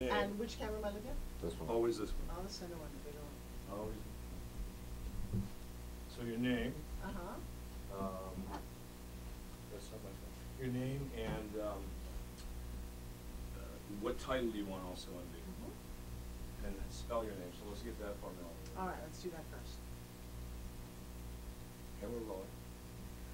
And which camera am I looking at? This one. Always this one. Oh, the center one, the bigger one. Always. So your name, Uh-huh. um, that's not my phone. Your name and, um, uh, what title do you want also on the, and spell your name, so let's get that for me. All right, let's do that first. And we're rolling.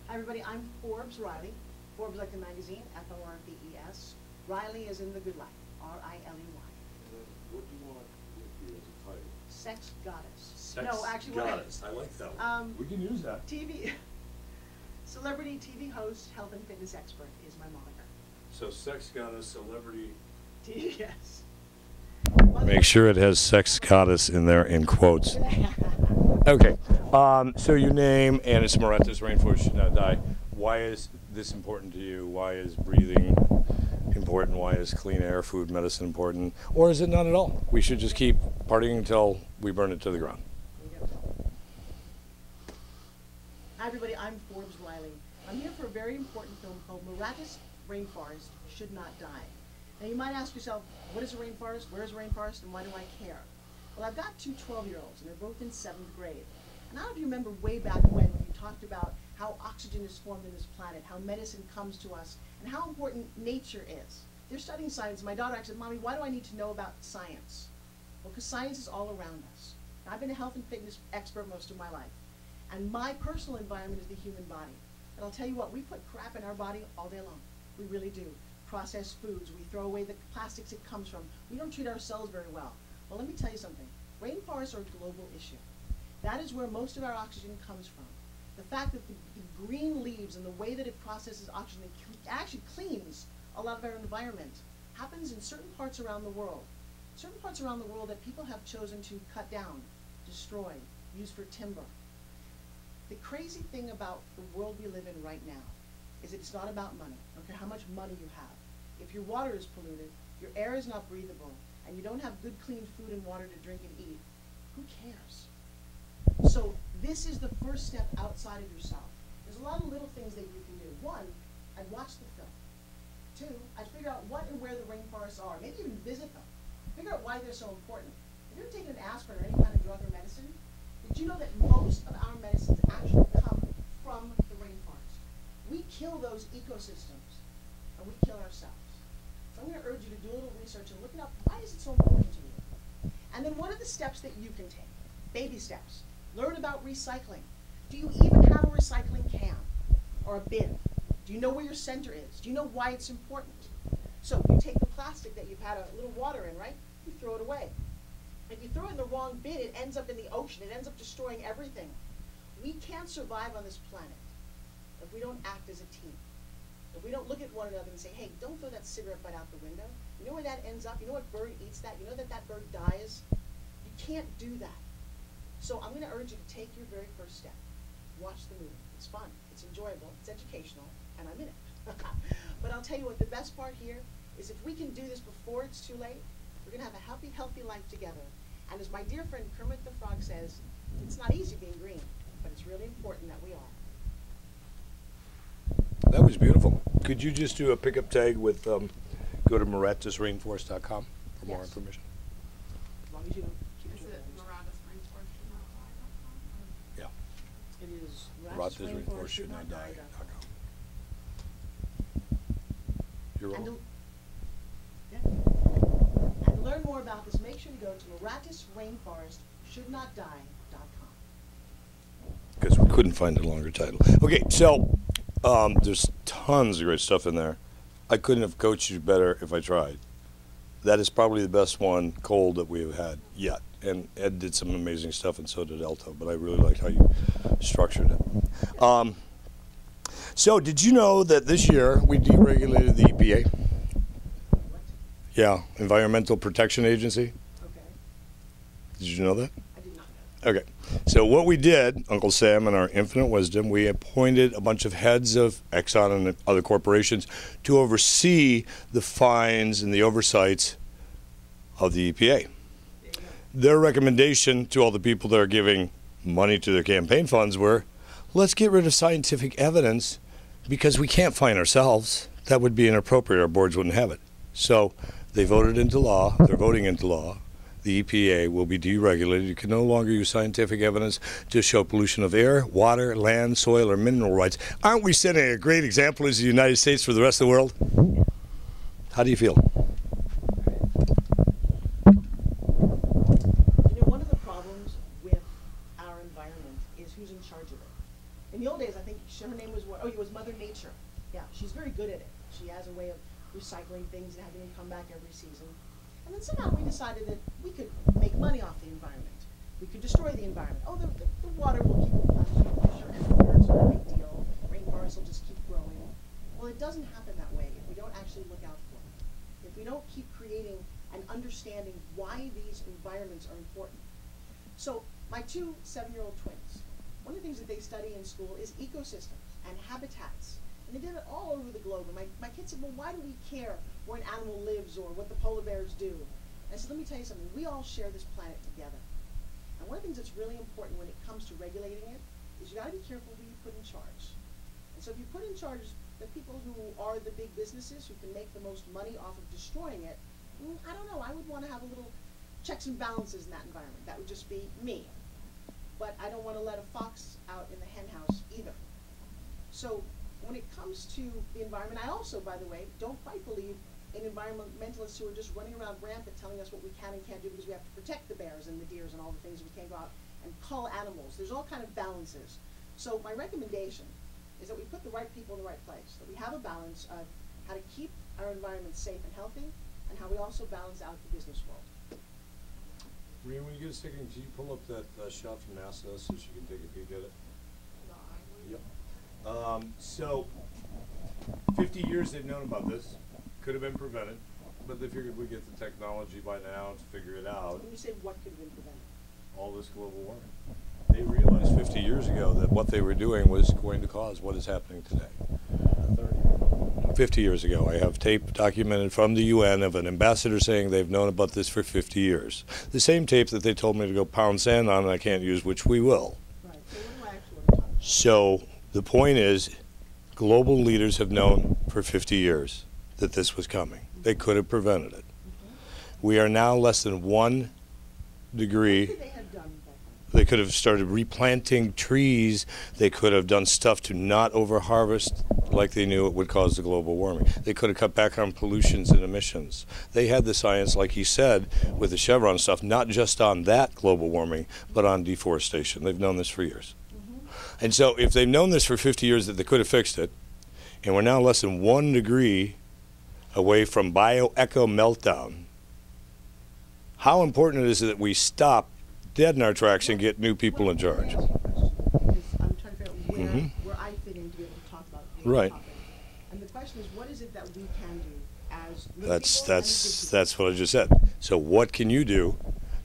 Hi, everybody, I'm Forbes Riley. Forbes like the magazine, F-O-R-B-E-S. E Riley is in the good life, R-I-L-E-Y. And what do you want with you as a title? Sex goddess. Sex No, actually, what I- Goddess, I like that one. Um, We can use that. TV, celebrity TV host, health and fitness expert is my moniker. So sex goddess, celebrity. TV, yes. Make sure it has sex goddess in there in quotes. Okay, um, so your name and it's Moretus Rainforest Should Not Die. Why is this important to you? Why is breathing important? Why is clean air, food, medicine important? Or is it not at all? We should just keep partying until we burn it to the ground. Hi, everybody. I'm Forbes Riley. I'm here for a very important film called Moratis Rainforest Should Not Die. Now, you might ask yourself, what is a rainforest? Where is a rainforest? And why do I care? Well, I've got two 12 year olds, and they're both in seventh grade. And I don't know if you remember way back when we talked about how oxygen is formed in this planet, how medicine comes to us, and how important nature is. They're studying science. My daughter asked, Mommy, why do I need to know about science? Well, because science is all around us. I've been a health and fitness expert most of my life. And my personal environment is the human body. And I'll tell you what, we put crap in our body all day long. We really do. Processed foods, we throw away the plastics it comes from. We don't treat ourselves very well. Well, let me tell you something. Rainforests are a global issue. That is where most of our oxygen comes from. The fact that the, the green leaves and the way that it processes oxygen actually cleans a lot of our environment happens in certain parts around the world. Certain parts around the world that people have chosen to cut down, destroy, use for timber. The crazy thing about the world we live in right now is that it's not about money. I don't care how much money you have. If your water is polluted, your air is not breathable, and you don't have good clean food and water to drink and eat, who cares? So this is the first step outside of yourself. There's a lot of little things that you can do. One, I'd watch the film. Two, I'd figure out what and where the rainforests are. Maybe even visit them. Figure out why they're so important. Have you ever taken an aspirin or any kind of drug or medicine? Did you know that most of our medicines actually come from the rainforest? We kill those ecosystems, and we kill ourselves. So I'm going to urge you to do a little research and look it up. Why is it so important to you? And then what are the steps that you can take? Baby steps. Learn about recycling. Do you even have a recycling can or a bin? Do you know where your center is? Do you know why it's important? So you take the plastic that you've had a little water in, right? You throw it away. If you throw it in the wrong bin, it ends up in the ocean. It ends up destroying everything. We can't survive on this planet if we don't act as a team. If we don't look at one another and say, hey, don't throw that cigarette butt out the window. You know where that ends up? You know what bird eats that? You know that that bird dies? You can't do that. So I'm going to urge you to take your very first step. Watch the movie. It's fun. It's enjoyable. It's educational. And I'm in it. but I'll tell you what, the best part here is if we can do this before it's too late, we're going to have a happy, healthy life together. And as my dear friend Kermit the Frog says, it's not easy being green, but it's really important that we are. That was beautiful. Could you just do a pickup tag with, um, go to moretusrainforest.com for more information? As long as you don't keep Is it it miratusrainforest.com? Yeah. It is moretusrainforest.com. You're And on. yeah. and to learn more about this, make sure you go to moratisrainforestsshouldnotdie.com. because we couldn't find a longer title. Okay, so um, there's tons of great stuff in there. I couldn't have coached you better if I tried. That is probably the best one cold that we have had yet. And Ed did some amazing stuff, and so did Elto. But I really liked how you structured it. Um, so, did you know that this year we deregulated the EPA? What? Yeah, Environmental Protection Agency. Okay. Did you know that? I did not know. Okay. So what we did, Uncle Sam and our infinite wisdom, we appointed a bunch of heads of Exxon and other corporations to oversee the fines and the oversights of the EPA. Their recommendation to all the people that are giving money to their campaign funds were, let's get rid of scientific evidence because we can't fine ourselves. That would be inappropriate. Our boards wouldn't have it. So They voted into law, they're voting into law. The EPA will be deregulated. You can no longer use scientific evidence to show pollution of air, water, land, soil, or mineral rights. Aren't we setting a great example as the United States for the rest of the world? How do you feel? You know, one of the problems with our environment is who's in charge of it. In the old days, I think her name was? Oh, it was Mother Nature. Yeah, she's very good at it. She has a way of recycling things and having them come back every season. And then somehow we decided that we could make money off the environment. We could destroy the environment. Oh, the, the, the water will keep it's no big deal. Rainforests will just keep growing. Well, it doesn't happen that way if we don't actually look out for it. If we don't keep creating and understanding why these environments are important. So my two seven-year-old twins, one of the things that they study in school is ecosystems and habitats. And they did it all over the globe. And my, my kids said, well, why do we care where an animal lives or what the polar bears do? And so let me tell you something. We all share this planet together. And one of the things that's really important when it comes to regulating it is you got to be careful who you put in charge. And so if you put in charge the people who are the big businesses who can make the most money off of destroying it, mm, I don't know. I would want to have a little checks and balances in that environment. That would just be me. But I don't want to let a fox out in the hen house either. So when it comes to the environment, I also, by the way, don't quite believe in environmentalists who are just running around rampant telling us what we can and can't do because we have to protect the bears and the deers and all the things we can't go out and cull animals. There's all kind of balances. So my recommendation is that we put the right people in the right place, that we have a balance of how to keep our environment safe and healthy and how we also balance out the business world. Rita, when you get a second, can you pull up that uh, shot from NASA so she can take a peek at it? Yep. Um, so, 50 years they've known about this. Could have been prevented, but they figured we'd get the technology by now to figure it out. When you say what could have been prevented? All this global warming. They realized 50 years ago that what they were doing was going to cause what is happening today. 50 years ago, I have tape documented from the UN of an ambassador saying they've known about this for 50 years. The same tape that they told me to go pound sand on and I can't use, which we will. Right. So what do I actually want to talk about? So the point is, global leaders have known for 50 years that this was coming. They could have prevented it. We are now less than one degree. they have done? They could have started replanting trees. They could have done stuff to not overharvest like they knew it would cause the global warming. They could have cut back on pollutions and emissions. They had the science, like he said, with the Chevron stuff, not just on that global warming, but on deforestation. They've known this for years. Mm-hmm. And so if they've known this for 50 years that they could have fixed it, and we're now less than one degree away from bioeco meltdown, how important is it that we stop dead in our tracks and get new people in charge? Because I'm trying to figure out where, Mhm. where I fit in to be able to talk about Right. topic. And the question is, what is it that we can do as That's people and as that's that's what I just said. So what can you do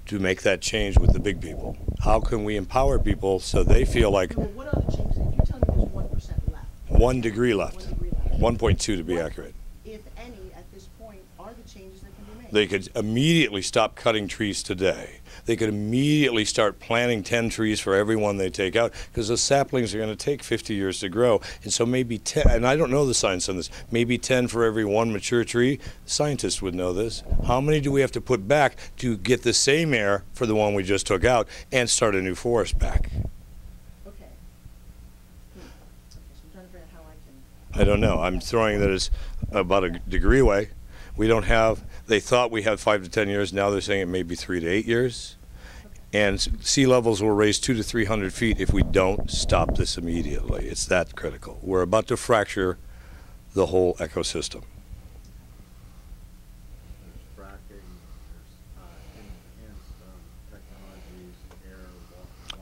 to make that change with the big people? How can we empower people so they feel like No, what are the changes? If you tell me there's one percent left, one degree left, one degree left, 1.2 to be What, accurate. If any, at this point, are the changes that can be made? They could immediately stop cutting trees today. They could immediately start planting 10 trees for every one they take out because the saplings are going to take 50 years to grow. And so maybe 10, and I don't know the science on this, maybe 10 for every one mature tree. Scientists would know this. How many do we have to put back to get the same air for the one we just took out and start a new forest back? Okay. Hmm. Okay, so I'm trying to figure out how I can. I don't know. I'm throwing that as about a degree away. We don't have, they thought we had five to 10 years. Now they're saying it may be three to eight years. And sea levels will raise two to 300 feet if we don't stop this immediately. It's that critical. We're about to fracture the whole ecosystem.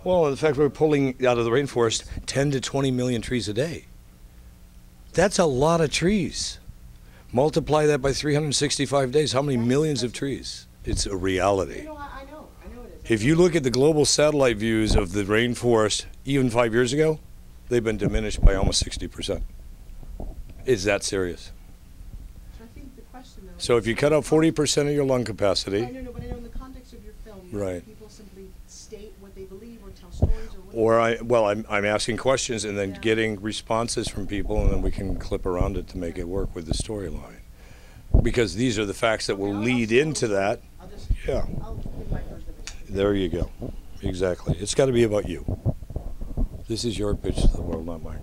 Well, in fact we're pulling out of the rainforest 10 to 20 million trees a day. That's a lot of trees. Multiply that by 365 days. How many millions of trees? It's a reality. You know, I, I know, I know it is. If you look at the global satellite views of the rainforest, even five years ago, they've been diminished by almost 60%. Is that serious? So I think the question though. So if you cut out 40% of your lung I capacity, know, no, but I know in the context of your film, Right. people simply state what they believe or tell stories or I, well, I'm, I'm asking questions and then getting responses from people, and then we can clip around it to make it work with the storyline. because these are the facts that will Okay, I'll- I'll lead into that. Yeah. I'll give my version of it. There you go. Exactly. It's got to be about you. This is your pitch to the world, not mine.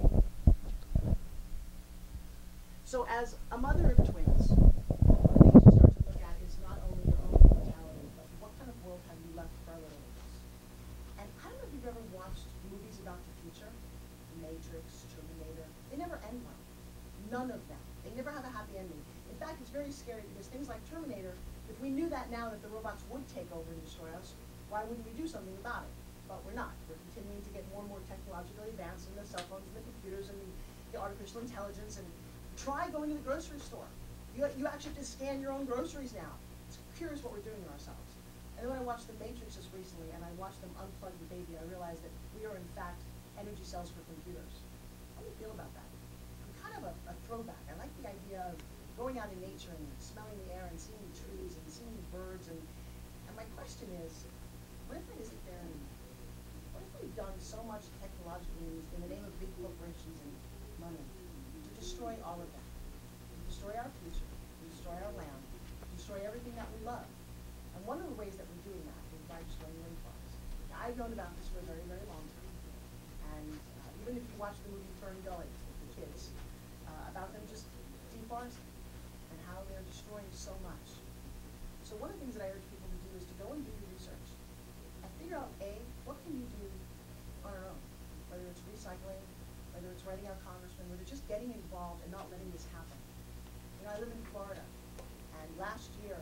So as a mother of twins, one of the things you start to look at is not only your own mortality, but what kind of world have you left for our little ones? And I don't know if you've ever watched movies about the future, The Matrix, Terminator. They never end well. None of them. They never have a happy ending. In fact, it's very scary because things like Terminator, if we knew that now that the robots would take over and destroy us, why wouldn't we do something about it? But we're not. We're continuing to get more and more technologically advanced in the cell phones and the computers and the, artificial intelligence and try going to the grocery store. You, you actually have to scan your own groceries now. It's curious what we're doing to ourselves. And then when I watched The Matrix just recently and I watched them unplug the baby, I realized that we are in fact energy cells for computers. How do you feel about that? Kind of a, a throwback. I like the idea of going out in nature and smelling the air and seeing the trees and seeing the birds and, and my question is, what if that isn't there anymore? What if we've done so much technologically in the name of big corporations and money to destroy all of that? To destroy our future, to destroy our land, to destroy everything that we love. And one of the ways that we're doing that is by destroying rainforests. Now, I've known about this for a very, very long time. And uh, even if you watch the movie Fern Gully with the kids, about them just deforesting and how they're destroying so much. So one of the things that I urge people to do is to go and do your research and figure out A, what can you do on our own? Whether it's recycling, whether it's writing our congressman, whether it's just getting involved and not letting this happen. You know, I live in Florida, and last year,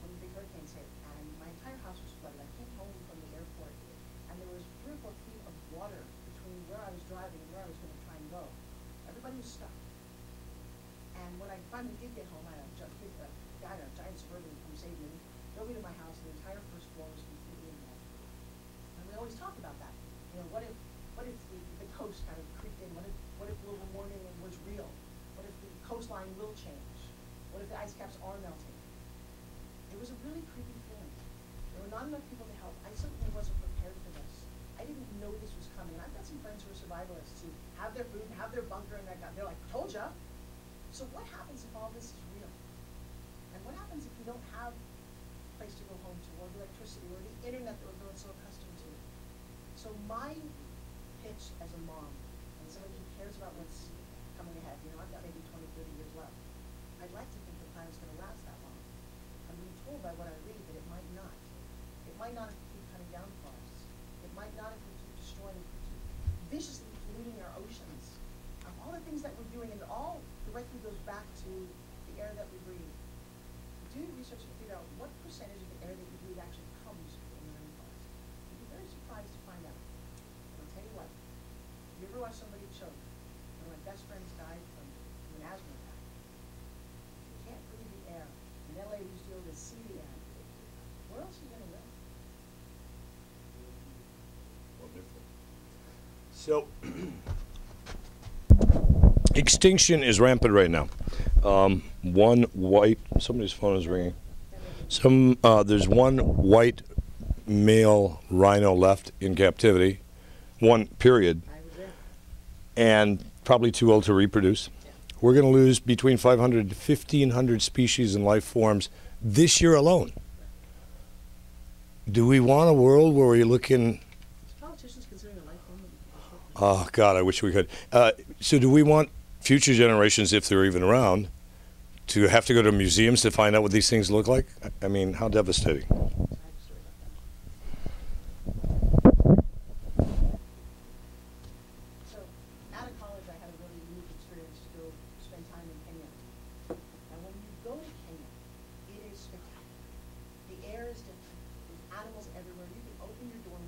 when the big hurricanes hit, and my entire house was flooded, I came home from the airport, and there was three or four feet of water between where I was driving and where I was gonna try and go. Everybody was stuck. And when I finally did get home, I had a gi- big, uh, guy a giant suburban drove me to my house, and the entire first floor was completely involved. And we always talk about that. You know, what if, what if the, the coast kind of creeped in? What if, what if global warming was real? What if the coastline will change? What if the ice caps are melting? It was a really creepy feeling. There were not enough people to help. I certainly wasn't prepared for this. I didn't know this was coming. I've got some friends who are survivalists who have their food and have their bunker and they're they're like, told ya. So what happens if all this is real? And what happens if we don't have a place to go home to, or electricity, or the internet that we're grown so accustomed to? So my pitch as a mom, and somebody who cares about what's coming ahead, you know, I've got maybe 20, 30 years left. I'd like to think the planet's gonna last that long. I'm being told by what I read that it might not. It might not if we keep cutting down forests. It might not if we keep destroying, viciously polluting our oceans. All the things that we're doing, and all directly goes back to the air that we breathe. Do your research to figure out what percentage of the air that you breathe actually comes from the rainforest. You'd be very surprised to find out. And I'll tell you what, if you ever watch somebody choke, one of my best friends died from, from an asthma attack. You can't breathe the air. In LA, we used to be able to see the air. Where else are you gonna live? So, extinction is rampant right now. Um, one white, somebody's phone is ringing. Some, uh, there's one white male rhino left in captivity, one period, I was there. and probably too old to reproduce. We're going to lose between 500 to 1,500 species and life forms this year alone. Do we want a world where we're looking Is politicians considering a life form Oh God, I wish we could. Uh, so, do we want future generations, if they're even around, to have to go to museums to find out what these things look like? I- mean, how devastating.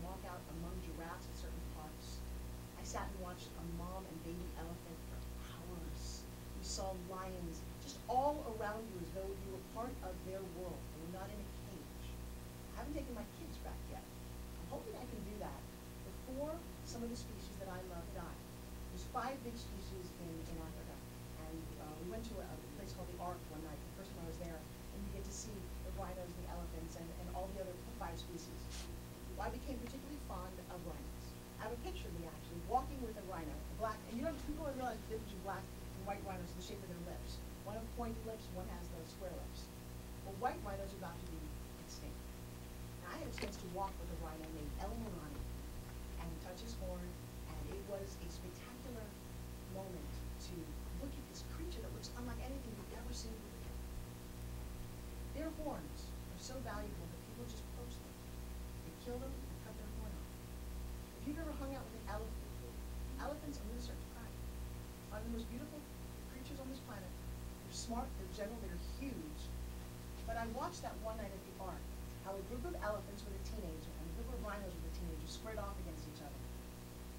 Walk out among giraffes at certain parks. I sat and watched a mom and baby elephant We saw lions just all around you as though you were part of their world and were not in a cage. I haven't taken my kids back yet. I'm hoping I can do that before some of the species that I love die. There's five big species in, in Africa, and uh, we went to a, a place called the Ark one night, the first time I was there, and you get to see the rhinos, the elephants, and, and all the other five species. I became particularly fond of rhinos. I have a picture of me actually walking with a rhino, a black, and you know, people don't realize the difference black white rhinos the shape of their lips. One have pointed lips, one has the square lips. Well, white rhinos are about to be extinct. Now, I had a chance to walk with a rhino named El Morani and touch his horn, and it was a spectacular moment to look at this creature that looks unlike anything you've ever seen before. Their horns are so valuable that people just poach them. They kill them and cut their horn off. If you've ever hung out with an elephant, elephants are search pride. Are the most beautiful on this planet. They're smart, they're gentle, they're huge. But I watched that one night at the Ark, how a group of elephants with a teenager and a group of rhinos with a teenager squared off against each other.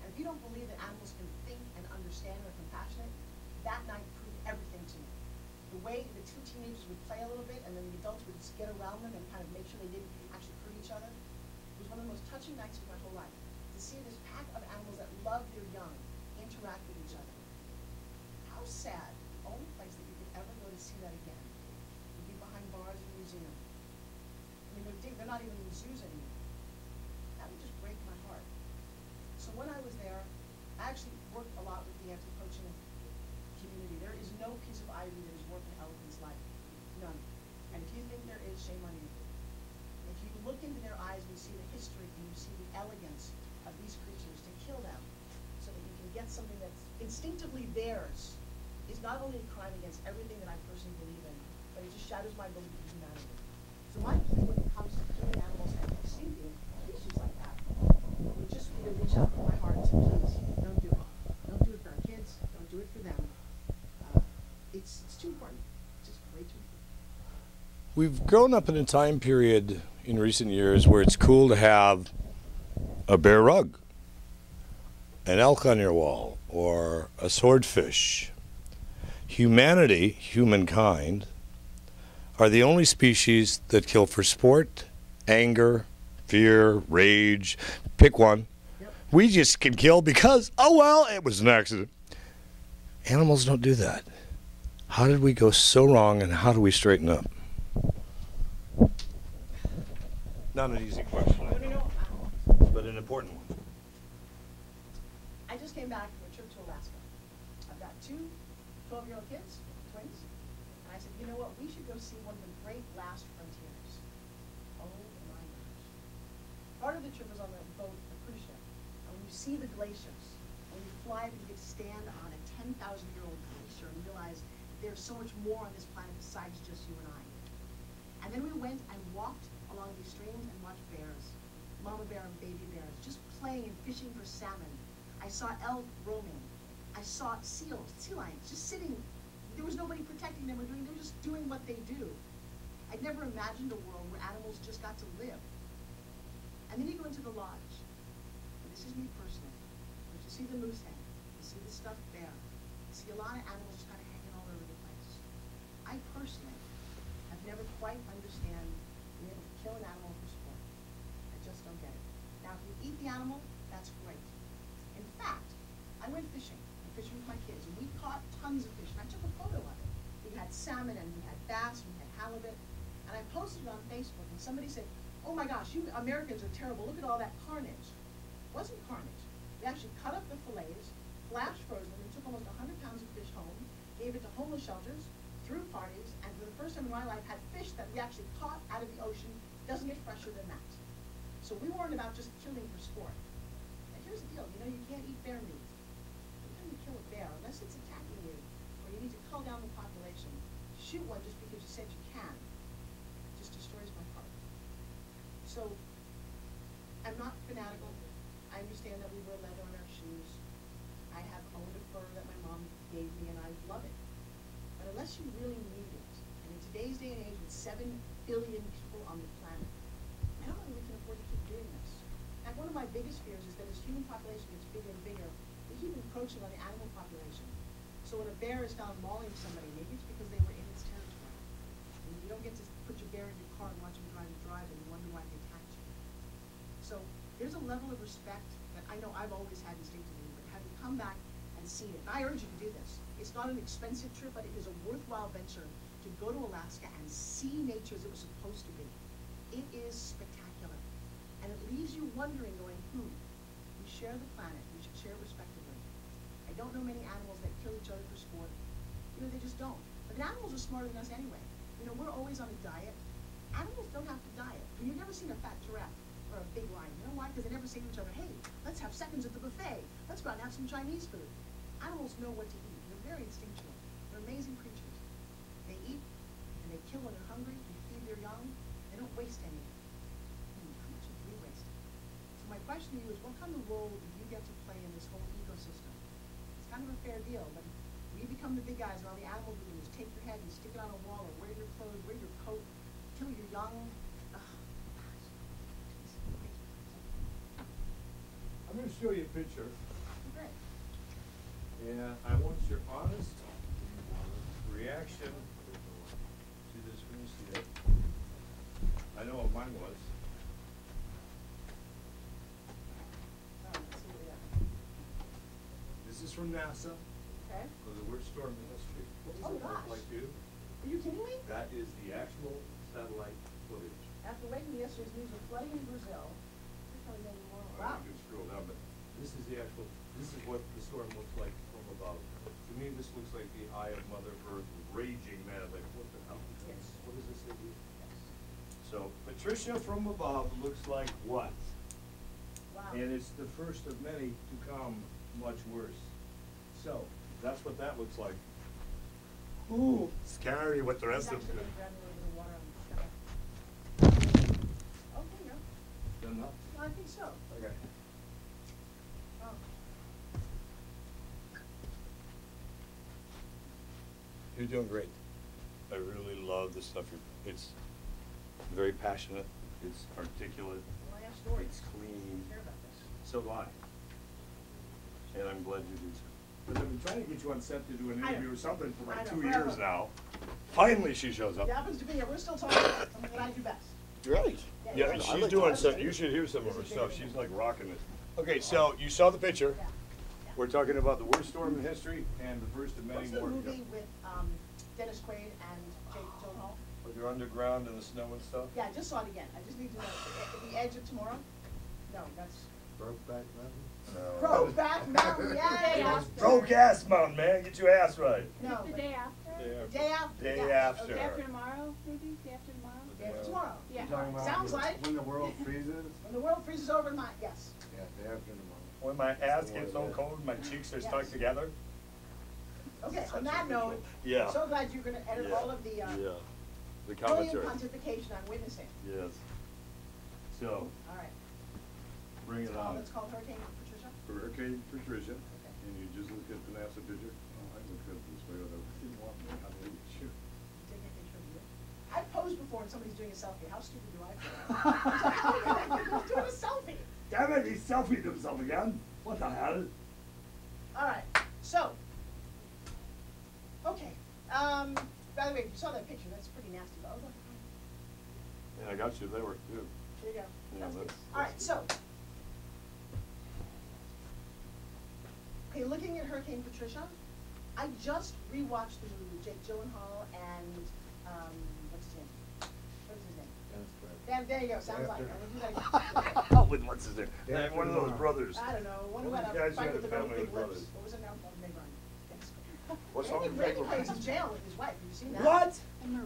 And if you don't believe that animals can think and understand and are compassionate, that night proved everything to me. The way the two teenagers would play a little bit and then the adults would just get around them and kind of make sure they didn't actually hurt each other was one of the most touching nights of my whole life. To see this pack of animals that love their young interact with each other. How sad, only place that you could ever go to see that again would be behind bars and museums. I mean, they're, they're not even in zoos anymore. That would just break my heart. So when I was there, I actually worked a lot with the anti-poaching community. There is no piece of ivory that is worth an elephant's life. None. And if you think there is, shame on you. If you look into their eyes and you see the history and you see the elegance of these creatures, to kill them so that you can get something that's instinctively theirs is not only a crime against everything that I personally believe in, but it just shatters my belief in humanity. So my plea when it comes to killing animals and extincting species like that would just be to reach out from my heart and say, please, don't do it. Don't do it for our kids. Don't do it for them. Uh, it's, it's too important. It's just way too important. We've grown up in a time period in recent years where it's cool to have a bear rug, an elk on your wall, or a swordfish. Humanity, humankind, are the only species that kill for sport, anger, fear, rage. Pick one. Yep. We just can kill because, oh well, it was an accident. Animals don't do that. How did we go so wrong and how do we straighten up? Not an easy question, No, no, no. but an important one. I just came back from a trip to Alaska. I've got two 12-year-old kids, twins, and I said, you know what, we should go see one of the great last frontiers. Oh my gosh. Part of the trip was on the boat, the cruise ship, and when you see the glaciers, when you fly, you get to stand on a 10,000-year-old glacier and realize there's so much more on this planet besides just you and I. And then we went and walked along these streams and watched bears, mama bear and baby bears, just playing and fishing for salmon. I saw elk roaming. I saw seals, sea lions, just sitting. There was nobody protecting them or doing. they were just doing what they do. I'd never imagined a world where animals just got to live. And then you go into the lodge. And this is me personally. But you see the moose head. You see the stuffed bear. You see a lot of animals just kind of hanging all over the place. I personally have never quite understand being able to kill an animal for sport. I just don't get it. Now, if you eat the animal, that's great. In fact, I went fishing, I fishing with my kids, and we caught tons of fish, and I took a photo of it. We had salmon, and we had bass, and we had halibut, and I posted it on Facebook, and somebody said, oh my gosh, you Americans are terrible, look at all that carnage. It wasn't carnage. We actually cut up the fillets, flash froze them, and took almost hundred pounds of fish home, gave it to homeless shelters, threw parties, and for the first time in my life had fish that we actually caught out of the ocean, doesn't get fresher than that. So we weren't about just killing for sport. And here's the deal, you know, you can't eat bear meat. You kill a bear, unless it's attacking you, or you need to cull down the population, shoot one just because you said you can, just destroys my heart. So, I'm not fanatical. I understand that we wear leather on our shoes. I have owned a fur that my mom gave me and I love it. But unless you really need it, and in today's day and age with seven billion people on the planet, I don't if we can afford to keep doing this. And one of my biggest fears is that as human population gets bigger and bigger, we keep encroaching on the animal population. So when a bear is found mauling somebody, maybe it's because they were in its territory. And you don't get to put your bear in your car and watch him drive and drive and wonder why they attacked you. So there's a level of respect that I know I've always had instinctively, but having come back and seen it, and I urge you to do this. It's not an expensive trip, but it is a worthwhile venture to go to Alaska and see nature as it was supposed to be. It is spectacular. And it leaves you wondering, going, hmm, we share the planet, we should share it respectively. I don't know many animals that kill each other for sport. You know, they just don't. But animals are smarter than us anyway. You know, we're always on a diet. Animals don't have to diet. You've never seen a fat giraffe or a big lion. You know why? Because they never say to each other, hey, let's have seconds at the buffet. Let's go out and have some Chinese food. Animals know what to eat. They're very instinctual. They're amazing creatures. They eat and they kill when they're hungry. They feed their young. They don't waste any. Hmm, how much have we wasted? So my question to you is, what kind of role do you get to play in this whole ecosystem? It's kind of a fair deal, but we become the big guys and all the animals is take your head and stick it on a wall or wear your clothes, wear your coat, kill your young. Ugh, gosh. It's crazy. I'm gonna show you a picture, Great. and I want your honest reaction to this when you see it. I know what mine was. All right, let's see what we got. This is from NASA, Okay. for the worst storm in history. Oh, what does Oh, it look gosh. like, dude? Are you kidding me? That is the actual satellite footage. After waking yesterday's news of flooding in Brazil, they're probably getting more. I Wow. don't know if you can scroll down, but this is the actual, this is what the storm looks like from above. To me, this looks like the eye of Mother Earth raging mad, like, what the hell? Yes. What does this thing do? So Patricia from above looks like what? Wow. And it's the first of many to come much worse. So, that's what that looks like. Ooh, scary what the rest It's of actually it. gonna grab me a little water on the stomach. Okay, no. Enough? Well, I think so. Okay. Oh. You're doing great. I really love the stuff you're, it's very passionate, it's articulate, Well, I have it's clean. Care about this. So do I. And I'm glad you do so. But I've been trying to get you on set to do an I interview or something for I like know, two forever. years now. Finally, she shows up. It happens to be here. We're still talking about something that I do best. Right. Yeah, Yeah, I and like she's that. doing some, you should hear some of her stuff, she's like rocking it. Okay, so you saw the picture. Yeah. We're talking about the worst storm in history and the first of many What's the more. to movie come. with, um, Dennis Quaid and Jake Gyllenhaal? With your underground and the snow and stuff? Yeah, I just saw it again. I just need to know, The- the edge of tomorrow? No, that's Brokeback Mountain? No. Brokeback Mountain, yeah, yeah. Broke ass mountain, man, get your ass right. No, The but day after? day after. Day after. Day after tomorrow, maybe? Day after tomorrow? Day after tomorrow. Yeah. You talking about Sounds when- like- When the world freezes? When the world freezes over in my, yes. Yeah, day after tomorrow. When my ass gets so cold, my cheeks are stuck together. Okay, Such on that note. Yeah. I'm so glad you're gonna edit Yeah, all of the, uh, Yeah, the brilliant commentary. pontification I'm witnessing. Yes. So, All right. bring It's it called, on. it's called Hurricane Patricia. Hurricane Patricia, Okay. and you just look at the NASA picture. Oh, I look at this way, I didn't want me, how do I shoot? Take a picture of you. I've posed before and somebody's doing a selfie. How stupid do I feel? I'm doing a selfie. Damn it, he selfied himself again. What the hell? All right, so, okay, um, by the way, if you saw that picture, that's pretty nasty, but, oh, look, Yeah, I got you there, too. there you go. Yeah, That's good. that's- All right, so. Okay, looking at Hurricane Patricia, I just rewatched the movie with Jake Gyllenhaal and, um, what's his name? What's his name? Dennis There, there you go, sounds like, After- I'm gonna do that again. With what's his name? Yeah, One of those brothers. I don't know, one One of the guys who fight had with a the very family big with lips. brothers. What was it now? Oh, Meg Ryan. Yes. What's wrong with Meg Randy Quaid's Ryan? in jail with his wife, have you seen that? What?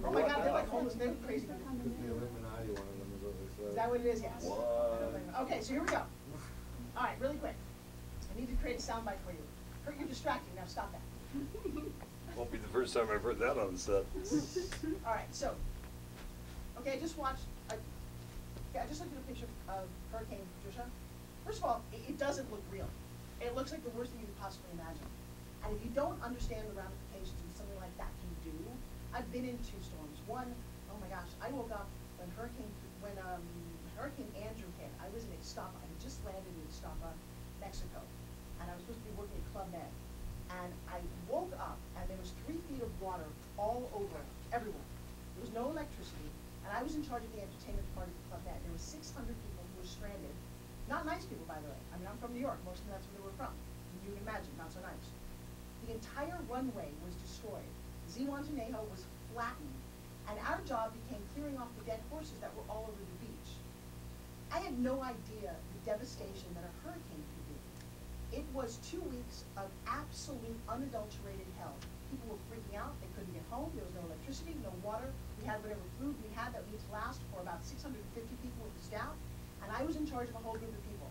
Oh my God, they're like homeless, they're crazy. It's the Illuminati, one of them is what they said. Is that what it is? Yes. What? Okay, so here we go. All right, really quick. I need to create a soundbite for you. Kurt, you're distracting, now stop that. Won't be the first time I've heard that on set. All right, so, okay, I just watched, I, yeah, I just looked at a picture of Hurricane Patricia. First of all, it, it doesn't look real. It looks like the worst thing you could possibly imagine. And if you don't understand the ramifications of something like that can do, I've been in two storms. One, oh my gosh, I woke up when Hurricane, when, um, Hurricane Andrew hit. I was in Ixtapa, I had just landed in Ixtapa, Mexico, and I was supposed to be working at Club Med. And I woke up and there was three feet of water all over everyone. There was no electricity, and I was in charge of the entertainment part of the Club Med. There were six hundred people who were stranded. Not nice people, by the way. I mean, I'm from New York, most of them that's where they were from. You can imagine, not so nice. The entire runway was destroyed. Zihuatanejo was flattened, and our job became clearing off the dead horses that were all over the beach. I had no idea the devastation that a hurricane. It was two weeks of absolute unadulterated hell. People were freaking out, they couldn't get home, there was no electricity, no water. We had whatever food we had that to last for about six hundred and fifty people with the staff, and I was in charge of a whole group of people.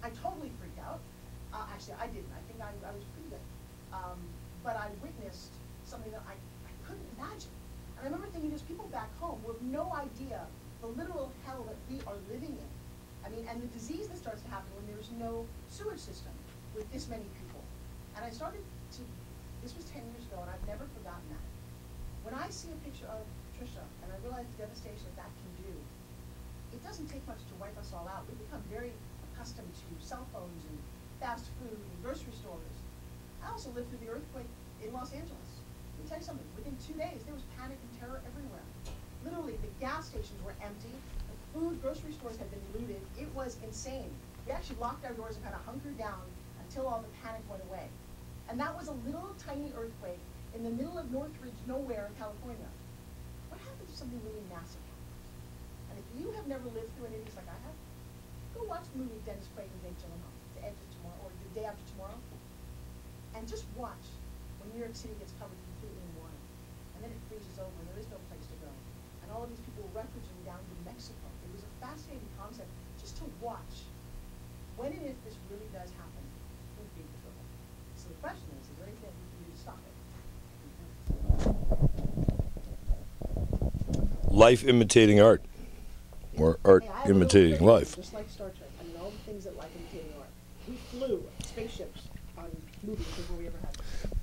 I totally freaked out. Uh, actually, I didn't. I think I, I was pretty good. Um, but I witnessed something that I, I couldn't imagine. And I remember thinking there's people back home who have no idea the literal hell that we are living in. I mean, and the disease that starts to happen when there's no sewage system with this many people. And I started to, this was ten years ago, and I've never forgotten that. When I see a picture of Trisha, and I realize the devastation that that can do, it doesn't take much to wipe us all out. We become very accustomed to cell phones and fast food and grocery stores. I also lived through the earthquake in Los Angeles. Let me tell you something, within two days, there was panic and terror everywhere. Literally, the gas stations were empty, food, grocery stores had been looted, it was insane. We actually locked our doors and kind of hunkered down until all the panic went away. And that was a little tiny earthquake in the middle of Northridge, nowhere in California. What happens if something really massive happens? And if you have never lived through any of these like I have, go watch the movie Dennis Quaid and Jake Gyllenhaal, The Edge of Tomorrow, or The Day After Tomorrow, and just watch when New York City gets covered completely in water, and then it freezes over, and there is no place to go, and all of these people were refugeeing down to Mexico. It was a fascinating concept just to watch. When and if this really does happen, who's being trouble? So the question is, is there anything we can do to stop it? Life imitating art, or art Hey, I have a little imitating life. Just like Star Trek, I mean, all the things that life imitating art. We flew spaceships on movies before we ever had.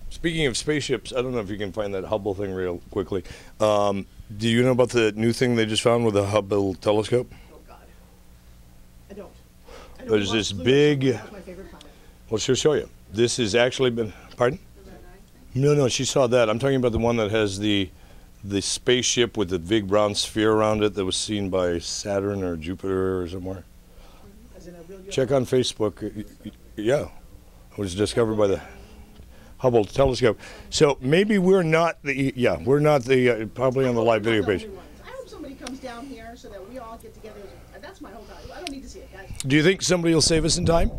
Speaking of spaceships, I don't know if you can find that Hubble thing real quickly. Um, do you know about the new thing they just found with the Hubble telescope? God. I don't. I don't There's watch this big- That my favorite planet. Well, she'll show you. This has actually been. Pardon? No, no, she saw that. I'm talking about the one that has the the spaceship with the big brown sphere around it that was seen by Saturn or Jupiter or somewhere. As in a real Check on Facebook. Y- y- Yeah, it was discovered by the Hubble telescope. So maybe we're not the. Yeah, we're not the. Uh, probably on the live video page. I hope somebody comes down here so that we all get together. That's my whole time. I don't need to see it, guys. Do you think somebody will save us in time,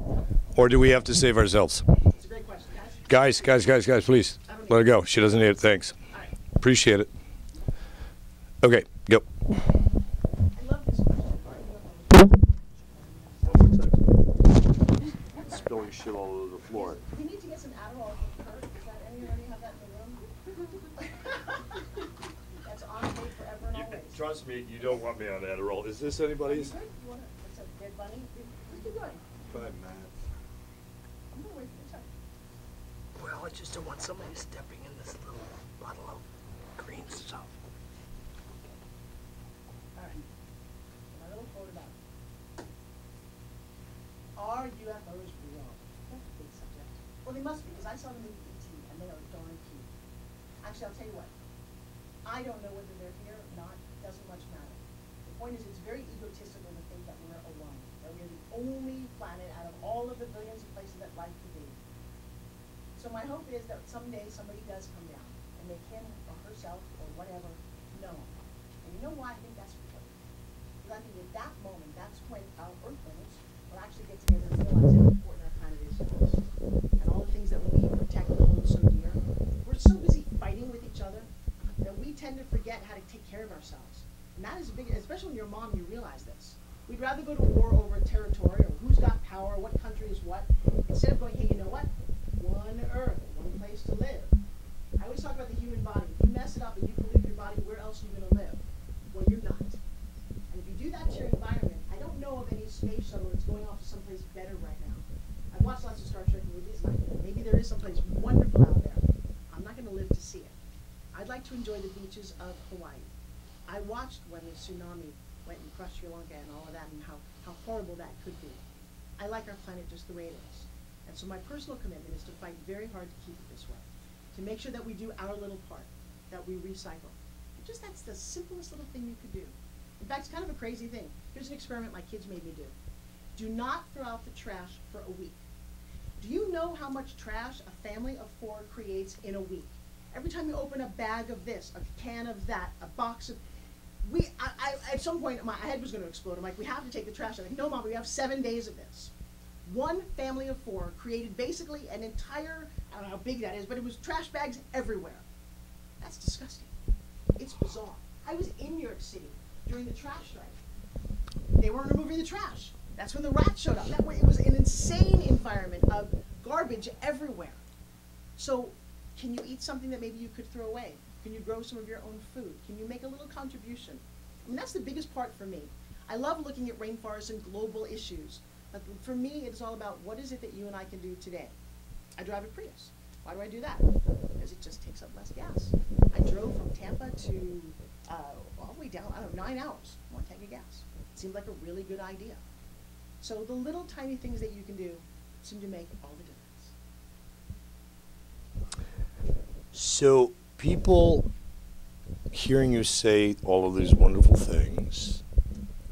or do we have to save ourselves? It's a great question, guys. Guys, guys, guys, guys, please let her go. She doesn't need it. Thanks. All right. Appreciate it. Okay, go. I love. Spilling shit all over the floor. We need to get some Adderall for Kurt. Does that anybody have that in the room? That's on tape forever and always. Trust me, you don't want me on Adderall. Is this anybody's? Good? You wanna, what's a dead bunny? Let's keep going. Five minutes. I'm gonna wait for you a second. Well, I just don't want somebody stepping in this little bottle of green stuff. All right. My little quote about. Are UFOs real? That's a big subject. Well, they must be, because I saw the movie E.T., and they are darn cute. Actually, I'll tell you what. I don't know whether they're here or not, It doesn't much matter. The point is, it's very egotistical to think that we're alone, that we're the only planet out of all of the billions of places that life could be. So my hope is that someday somebody does come down and make him or herself or whatever known. And you know why I think that's important? Because I think at that moment, that's when our Earthlings will actually get together and realize how important our planet is to us. And all the things that we protect and hold so dear. We're so busy fighting with each other that we tend to forget how to take care of ourselves. And that is a big, especially when you're a mom, you realize this. We'd rather go to war over territory or who's got power, what country is what, instead of going, hey, you know what? One earth, one place to live. I always talk about the human body. If you mess it up and you pollute your body, where else are you going to live? Well, you're not. And if you do that to your environment, I don't know of any space shuttle that's going off to someplace better right now. I've watched lots of Star Trek movies, and I, maybe there is someplace wonderful out there. I'm not going to live to see it. I'd like to enjoy the beaches of Hawaii. I watched when the tsunami went and crushed Sri Lanka and all of that, and how, how horrible that could be. I like our planet just the way it is. And so my personal commitment is to fight very hard to keep it this way, to make sure that we do our little part, that we recycle. Just that's the simplest little thing you could do. In fact, it's kind of a crazy thing. Here's an experiment my kids made me do. Do not throw out the trash for a week. Do you know how much trash a family of four creates in a week? Every time you open a bag of this, a can of that, a box of, we, I, I, at some point, my head was going to explode. I'm like, we have to take the trash out. I'm like, no, mom, we have seven days of this. one family of four created basically an entire, I don't know how big that is, but it was trash bags everywhere. That's disgusting. It's bizarre. I was in New York City during the trash strike. They weren't removing the trash. That's when the rats showed up. That way, it was an insane environment of garbage everywhere. So, can you eat something that maybe you could throw away? Can you grow some of your own food? Can you make a little contribution? I mean, that's the biggest part for me. I love looking at rainforests and global issues. But for me, it's all about what is it that you and I can do today? I drive a Prius. Why do I do that? Because it just takes up less gas. I drove from Tampa to uh, all the way down, I don't know, nine hours, one tank of gas. It seemed like a really good idea. So the little tiny things that you can do seem to make all the difference. So, people hearing you say all of these wonderful things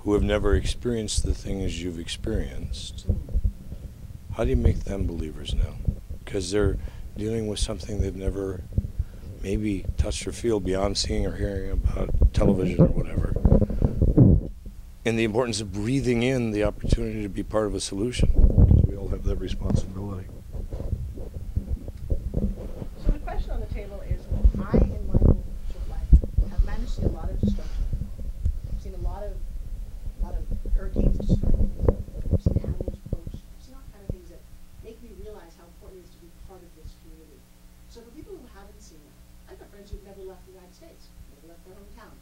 who have never experienced the things you've experienced, how do you make them believers now? Because they're dealing with something they've never maybe touched or feel beyond seeing or hearing about television or whatever. And the importance of breathing in the opportunity to be part of a solution. Because we all have that responsibility. So the question on the table is, I, in my short life, have managed to see a lot of destruction. I've seen a lot of, lot of hurricanes destroy things. I've seen animals poach. I've seen all kind of things that make me realize how important it is to be part of this community. So for people who haven't seen that, I've got friends who've never left the United States, never left their hometown.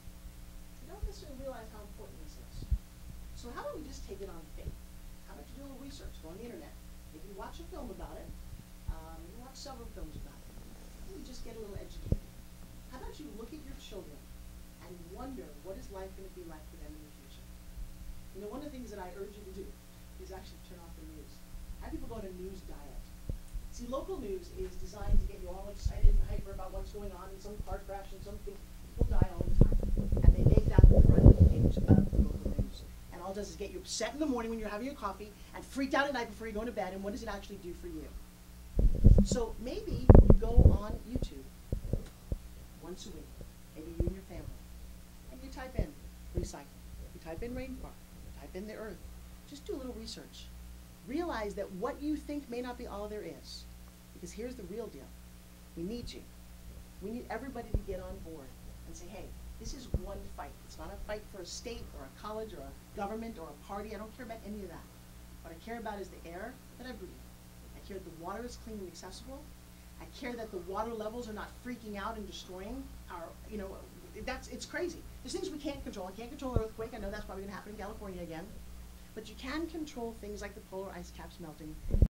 They don't necessarily realize how important this is. So how about we just take it on faith? How about you do a little research, go on the internet, maybe watch a film about it, um, maybe watch several films about it. Maybe just get a little educated. How about you look at your children and wonder what is life going to be like for them in the future? You know, one of the things that I urge you to do is actually turn off the news. Have people go a news diet. See, local news is designed to get you all excited and hyper about what's going on in some car crash and something. People die all the time. And they make that the front page of local news. And all it does is get you upset in the morning when you're having your coffee and freaked out at night before you go to bed. And what does it actually do for you? So maybe you go on YouTube once a week, maybe you and your family, and you type in recycle, you type in rainfall, you type in the earth. Just do a little research. Realize that what you think may not be all there is. Because here's the real deal. We need you. We need everybody to get on board and say, hey, this is one fight. It's not a fight for a state or a college or a government or a party. I don't care about any of that. What I care about is the air that I breathe. I care that the water is clean and accessible. I care that the water levels are not freaking out and destroying our, you know, that's, it's crazy. There's things we can't control. I can't control an earthquake. I know that's probably gonna happen in California again. But you can control things like the polar ice caps melting